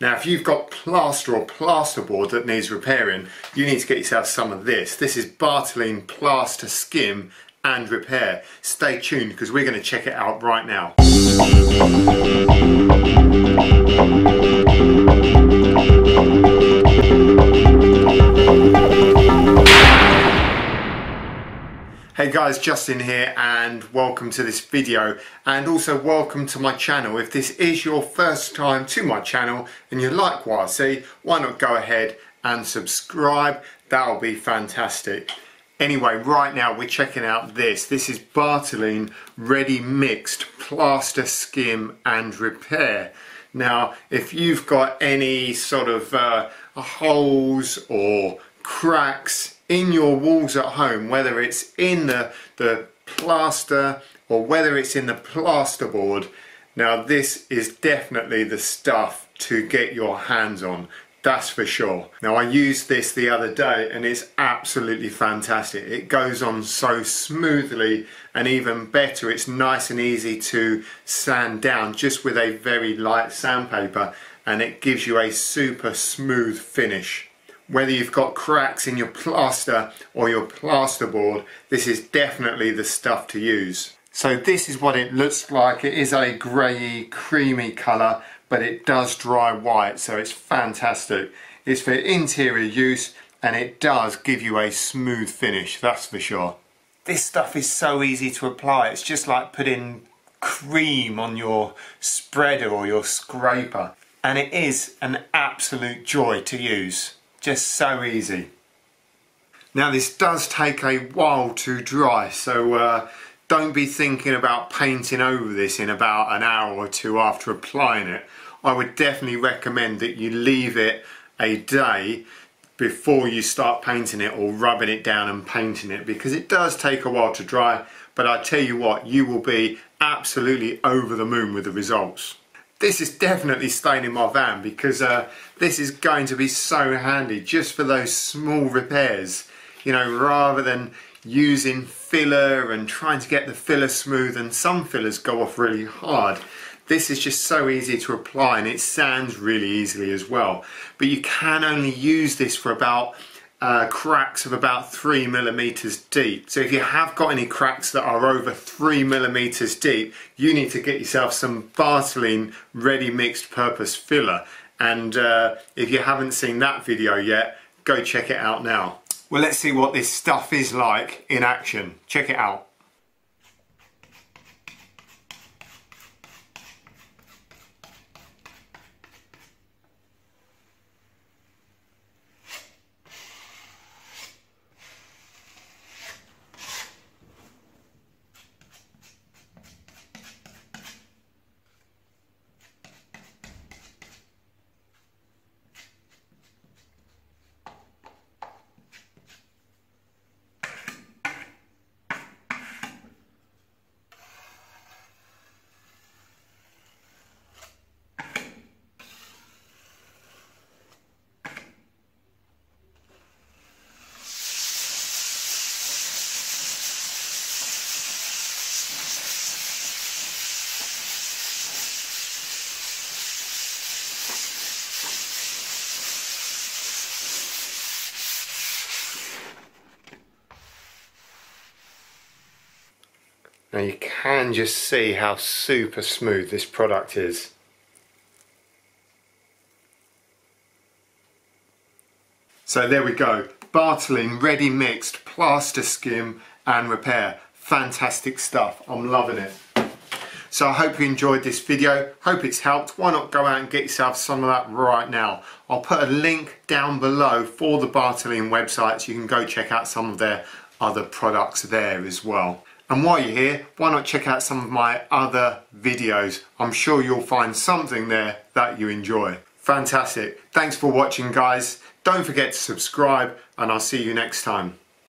Now if you've got plaster or plasterboard that needs repairing, you need to get yourself some of this. This is Bartoline Plaster Skim and Repair. Stay tuned because we're going to check it out right now. Hey guys, Justin here and welcome to this video and also welcome to my channel. If this is your first time to my channel and you like what I see, why not go ahead and subscribe, that'll be fantastic. Anyway, right now we're checking out this. This is Bartoline Ready Mixed Plaster Skim and Repair. Now, if you've got any sort of uh, holes or cracks in your walls at home, whether it's in the, the plaster or whether it's in the plasterboard, now this is definitely the stuff to get your hands on. That's for sure. Now I used this the other day and it's absolutely fantastic. It goes on so smoothly and even better it's nice and easy to sand down just with a very light sandpaper and it gives you a super smooth finish whether you've got cracks in your plaster or your plasterboard, this is definitely the stuff to use. So this is what it looks like. It is a greyy, creamy colour, but it does dry white, so it's fantastic. It's for interior use, and it does give you a smooth finish, that's for sure. This stuff is so easy to apply. It's just like putting cream on your spreader or your scraper. And it is an absolute joy to use. Just so easy. Now this does take a while to dry so uh, don't be thinking about painting over this in about an hour or two after applying it. I would definitely recommend that you leave it a day before you start painting it or rubbing it down and painting it because it does take a while to dry but I tell you what you will be absolutely over the moon with the results this is definitely staying in my van because uh, this is going to be so handy just for those small repairs you know rather than using filler and trying to get the filler smooth and some fillers go off really hard. This is just so easy to apply and it sands really easily as well. But you can only use this for about uh, cracks of about three millimeters deep. So if you have got any cracks that are over three millimeters deep, you need to get yourself some Bartoline ready mixed purpose filler. And uh, if you haven't seen that video yet, go check it out now. Well, let's see what this stuff is like in action. Check it out. Now you can just see how super smooth this product is. So there we go, Bartoline Ready Mixed Plaster Skim and Repair. Fantastic stuff, I'm loving it. So I hope you enjoyed this video, hope it's helped. Why not go out and get yourself some of that right now. I'll put a link down below for the Bartoline website so you can go check out some of their other products there as well. And while you're here, why not check out some of my other videos? I'm sure you'll find something there that you enjoy. Fantastic. Thanks for watching guys. Don't forget to subscribe and I'll see you next time.